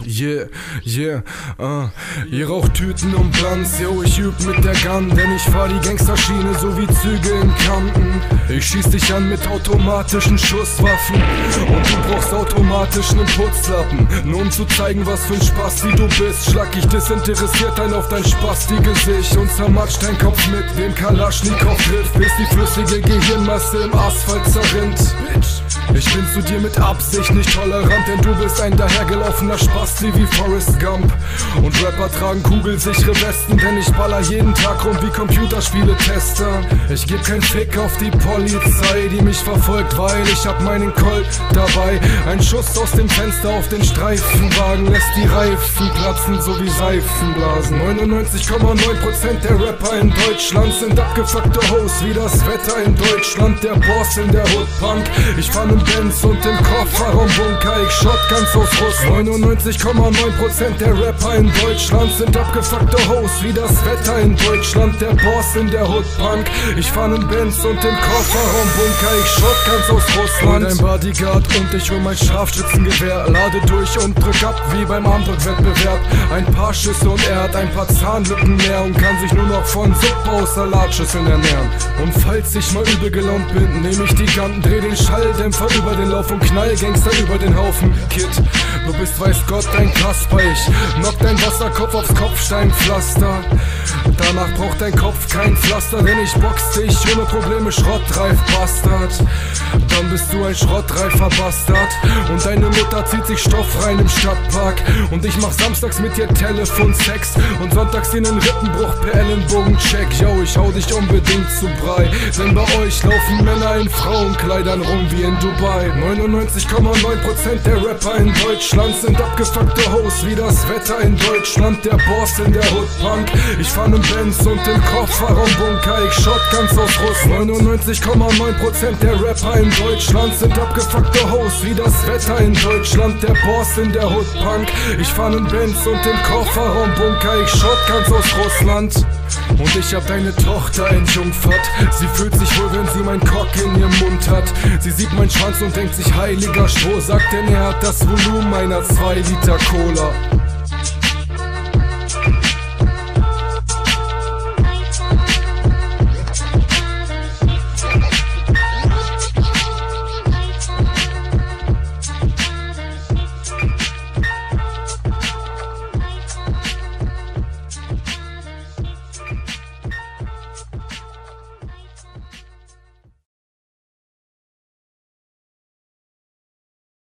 Yeah, yeah, uh. Ihr raucht Tüten und Glanz, yo, ich üb mit der Gun, denn ich fahr die Gangsterschiene so wie Züge in Kanten. Ich schieß dich an mit automatischen Schusswaffen und du brauchst automatischen Putzlappen. Nur um zu zeigen, was für ein Spaß wie du bist, schlag ich desinteressiert ein auf dein Spasti-Gesicht und zermatsch dein Kopf mit dem Kalaschnikow griff bis die flüssige Gehirnmasse im Asphalt zerrinnt. Ich bin zu dir mit Absicht nicht tolerant, denn du bist ein dahergelaufener Spasti wie Forrest Gump. Und Rapper tragen kugelsichere Westen, denn ich baller jeden Tag rum wie Computerspiele-Tester. Ich geb kein Fick auf die Polizei, die mich verfolgt, weil ich hab meinen Colt dabei. Ein Schuss aus dem Fenster auf den Streifenwagen lässt die Reifen platzen, so wie Seifenblasen. 99,9% der Rapper in Deutschland sind abgefuckte Hoes wie das Wetter in Deutschland. Der Boss in der Hood Punk. Ich fahr nen Benz und im Kofferraum Bunker. Ich Shotguns aus Russ. 99,9% der Rapper in Deutschland sind abgefuckte Hoes wie das Wetter in Deutschland. Der Boss in der Hood Punk. Ich fahr nen Benz und im Kofferraum Bunker. Ich Shotguns aus Russland. Ein Bodyguard und ich hol mein Scharfschützengewehr. Lade durch und drück ab wie beim Armdrückwettbewerb. Ein paar Schüsse und er hat ein paar Zahnlücken mehr und kann sich nur noch von Suppe aus Salatschüsseln ernähren. Und falls ich mal übel gelaunt bin, nehm ich die Ganten, dreh den Schalldämpfer über den Lauf und knall Gangster über den Haufen. Kid, du bist weiß Gott ein Kasper, ich knock dein Wasserkopf aufs Kopfsteinpflaster. Danach braucht dein Kopf kein Pflaster, denn ich box dich ohne Probleme, Schrottreif, Bastard. Dann bist du ein schrottreifer Bastard und deine Mutter zieht sich Stoff rein im Stadtpark und ich mach samstags mit dir Telefonsex und sonntags den Rippenbruch per Ellenbogencheck. Yo, ich hau dich unbedingt zu Brei, denn bei euch laufen Männer in Frauenkleidern rum wie in Dubai. 99,9% der Rapper in Deutschland sind abgefuckte Hoes wie das Wetter in Deutschland. Der Boss in der Hood. Ich fahr nen Benz und im Kofferraum Bunker. Ich Shotguns aus Russland. 99,9% der Rapper in Deutschland sind abgefuckte Hoes wie das Wetter in Deutschland. Der Boss in der Hood. Ich fahr nen Benz und im Kofferraum Bunker. Ich Shotguns aus Russland. Und ich hab deine Tochter entjungfert. Sie fühlt sich wohl, wenn sie mein Cock in ihrem Mund hat. Sie sieht meinen Schwanz und denkt sich, heiliger Strohsack, denn er hat das Volumen einer 2 Liter Cola.